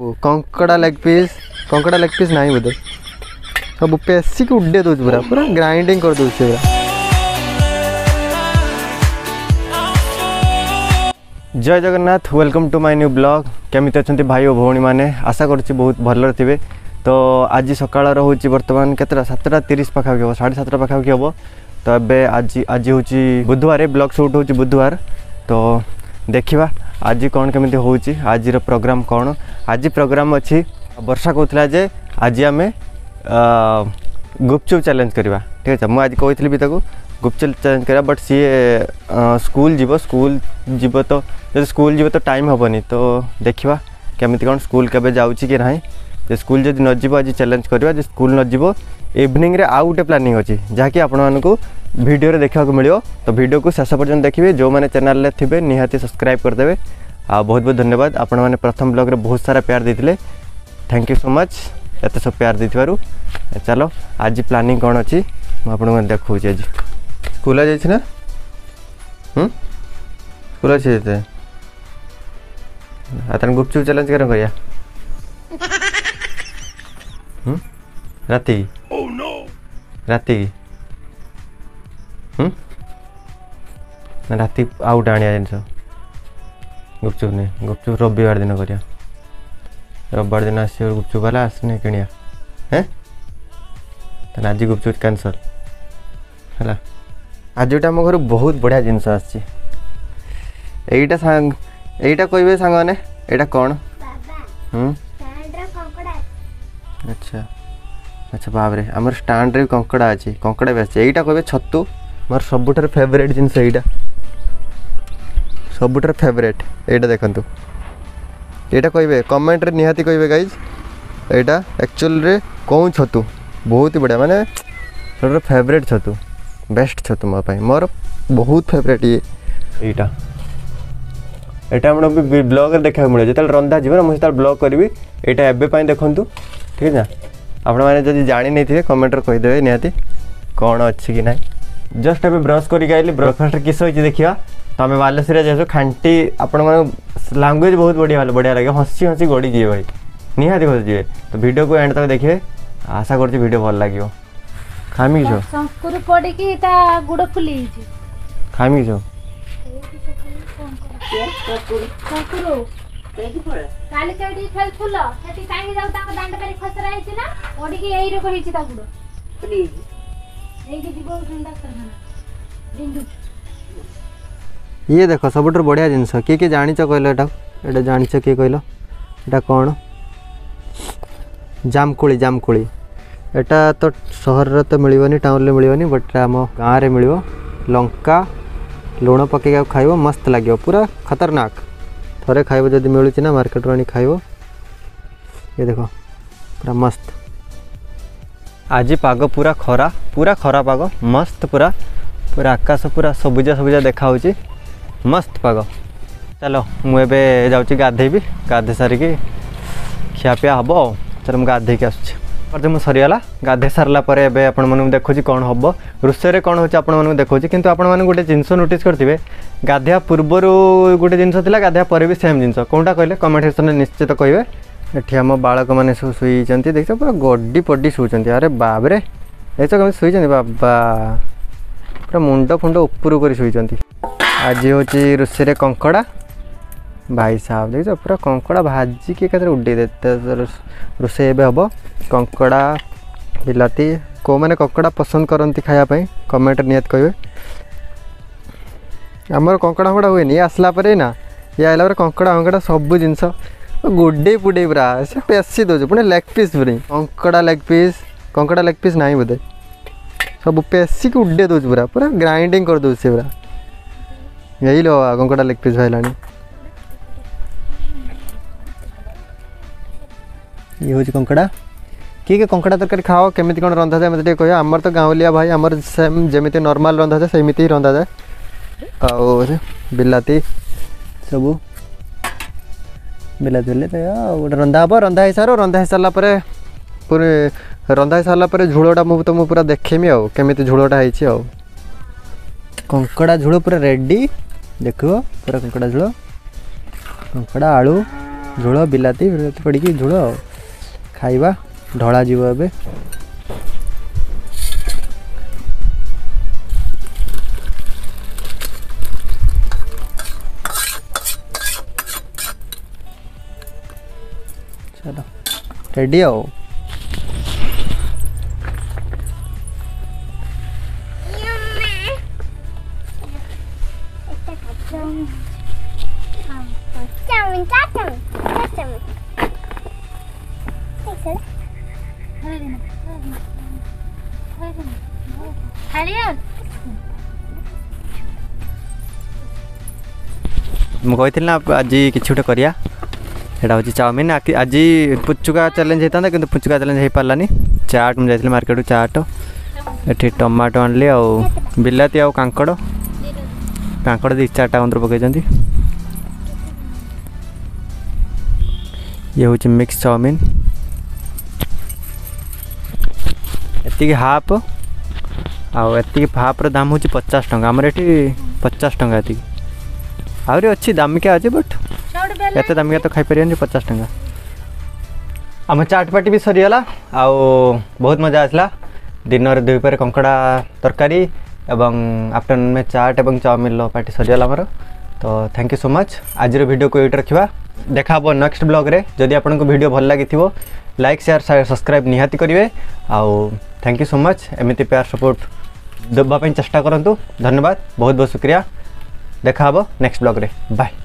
कंकड़ा leg piece कंकड़ा leg piece ना बोधे सब पेसिक उडे दूसरे पूरा पूरा ग्राइंडिंग कर दूसरे पूरा जय Jagannath welcome to my new blog केमी अच्छा भाई और भौणी मैंने आशा कर भल तो आज सकाल हूँ बर्तमान केतटा सतटा तीस पाखापाखि हम साढ़े सतटा पाखापाखि हम तो ये आज आज हूँ बुधवार ब्लग सुट हूँ बुधवार तो देखा आज कौन केमी हो आज प्रोग्राम कौन आज प्रोग्राम अच्छी वर्षा कहला जे आज आम गुपचुप चैलेंज करवा ठीक है मुझे कही गुपचुप चैलेंज करा बट सी स्कूल जीव स्कूल जीव तो जब स्कूल जीव तो टाइम हेनी तो देखा केमी कौन स्कूल के कि ना स्कूल जब नजर आज चैलेंज करवा स्कूल नजर इवनिंग में आउ गोटे प्लानिंग अच्छी जहाँकि भिडियो देखा मिले तो भिडियो को शेष पर्यटन देखिए जो मैंने चैनल थे निहाती सब्सक्राइब करदे आ बहुत बहुत धन्यवाद आपने प्रथम ब्लग्रे बहुत सारा प्यार देते थैंक यू सो मच एत सब प्यार दे चलो आज प्लानिंग कौन अच्छी मुझे देखा आज स्कूल आज ना स्कूल अच्छे आता गुपचुप चैलेंज क्या कर राति रात ना राति आउ आने जिन गुपचुप नहीं गुपचुप रविवार दिन कर रविवार दिन आस गुपचुप वाला आसने कि आज गुपचुप कैनसल है आज गोटे आम घर बहुत बढ़िया जिनस आईटा यहीटा कहे सांग यहाँ कौन अच्छा अच्छा बाप रे आम स्टाण रे कंकड़ा अच्छे कंकड़ा भी अच्छे कह कहे छतु मोर सब फेवरेट जिन यहीटा फेवरेट यहाँ देखु यहाँ कहे कमेंट रे निहाती कहे गाइज यहाँ एक्चुअल कौन छतु बहुत ही बढ़िया मानते फेवरेट छतु बेस्ट छतु मोप मोर बहुत फेवरेट ये यहाँ यहाँ मैं ब्लग्रे देखा मिले जो रंधा जी मुझे ब्लग करी यहाँ एवं देखूँ ठीक है आपने मैंने जाणी नहीं थे कमेन्ट्रे कहीदेव निहाती कौन अच्छी कि ना जस्ट अभी ब्रश करके आई ब्रेकफास्ट किस हो तो तुम बालेश्वर जाए खाँटी आप मैं लांगुएज बहुत बढ़िया बढ़िया लगे हसी हसी गड़ जी भाई निहाती हसी जी तो भिडियो को एंड तक देखिए आशा करती भिड भल लगे खामी छो खामी छो कुरु कुरु ये देख सब बढ़िया जिनस किए किए जान कहटा जान किए कह कौन जामकोली जामकोली एटा तो सहर तो मिलवन टाउन में मिलवनी बट आम गाँव में मिल लंका लुण पक खाइब मस्त लगे पूरा खतरनाक थे खाइब जब मिलूँ ना मार्केट रू आ ये देखो पूरा मस्त आज पाग पूरा खरा पूरा खरा पाग मस्त पूरा पूरा आकाश पूरा सबुजा सबुजा देखा मस्त पाग चलो मुझे जाऊँ भी गाधे सारिक खियापिया हम चल मुझे गाधक आस सरगला गाधे सारापर एवं आप देखु कौन हम रोसे कौन हो देखो कि आपंट गोटे जिनस नोट करेंगे ଗାଧୋଇବା ପୂର୍ବରୁ ଗୋଟେ ଜିନିଷ ଥିଲା ଗାଧୋଇବା ପରେ ବି ସେମ୍ ଜିନିଷ କେଉଁଟା କହିଲେ କମେଣ୍ଟ ସେକ୍ସନ୍ରେ ନିଶ୍ଚିତ କହିବେ ଏଠି ଆମ ବାଳକମାନେ ସବୁ ଶୋଇଛନ୍ତି ଦେଖିଛ ପୁରା ଗଡ଼ି ପଡ଼ି ଶୋଇଛନ୍ତି ଆରେ ବାବରେ ଦେଖିଛ କେମିତି ଶୋଇଛନ୍ତି ବାବା ପୁରା ମୁଣ୍ଡ ଫୁଣ୍ଡ ଉପରୁ କରି ଶୋଇଛନ୍ତି ଆଜି ହେଉଛି ରୋଷେଇରେ କଙ୍କଡ଼ା ଭାଇ ସାହେବ ଦେଖିଛ ପୁରା କଙ୍କଡ଼ା ଭାଜିକି ଏକାଥରେ ଉଡ଼େଇ ଦେବେ ରୋଷେଇ ଏବେ ହେବ କଙ୍କଡ଼ା ବିଲାତି କେଉଁମାନେ କଙ୍କଡ଼ା ପସନ୍ଦ କରନ୍ତି ଖାଇବା ପାଇଁ କମେଣ୍ଟ ନିହାତି କହିବେ आमर कंकड़ा फंकड़ा हुए नहीं आसला ना आईला कंकड़ा फंकड़ा सब जिन गोडे पुडे पूरा सी पेशी दौ पे लेग पीस पूरी कंकड़ा लेग पीस कंकड़ा लेग पीस ना बोधे सब पेशी की उडे दौ पूरा पूरा ग्राइंडिंग कर करदे सी पूरा यही लो कंकड़ा लेग पीस भाला ये हूँ कंकड़ा किए किए कंकड़ा तरकारी खाओ केमी कौन रंधा जाए मतलब कह आमर तो गाँवलिया भाई आम जमी नर्माल रंधा जाए सेमती ही रंधा जाए और बिलाती सब बिलाती बिले तो रंधा हे रंधा हो सार रंधा हो सारापर पूरे रंधा हो सारापर झोलटा मुझे तुम तो पूरा देखेमी आमती झोलटा हो कंकड़ा झूल पूरा रेडी देख पूरा कंकड़ा झोल कंकड़ा आलु झोल बिलाती बिलाती पड़ी झोल खाइबा ढला जीव ए रेडी आओ ମୁଁ କହିଥିଲି ନା ଆଜି କିଛି ଗୋଟେ କରିବା यहाँ हूँ चाउमिन आज पुचुका चैलेंज होता है कि पुचुका चैलेंज हो पार्लानी चाट मुझे जाइए मार्केट चाट ये टमाटो आनली आ बिलाती आंकड़ कांकड़ दी चार्टा मंदिर पक मिक्स चाउमिन ये हाफ आतीक हाफ्र दाम हूँ पचास टाँग आमर ये पचास टाँग ये आहरी अच्छी अच्छे बट एत दामिका तो खाई पारे पचास टाँग आम चाट पार्टी भी सरगला आउ बहुत मजा आसला दिन दुपहर कंकड़ा तरकारी आफ्टरनुन में चाट और चाउमिन पार्टी सरगला तो थैंक यू सो मच आज भिडियो को ये रखा देखा हे नेक्स्ट ब्लग्रे जदि आपको भिडियो भल लगी लाइक सेयार सब्सक्राइब निहाती करेंगे आउ थैंक यू सो मच एमती प्यार सपोर्ट देवाई चेस्टा करूँ धन्यवाद बहुत बहुत शुक्रिया देखा हे नेक्स्ट ब्लग्रे बाय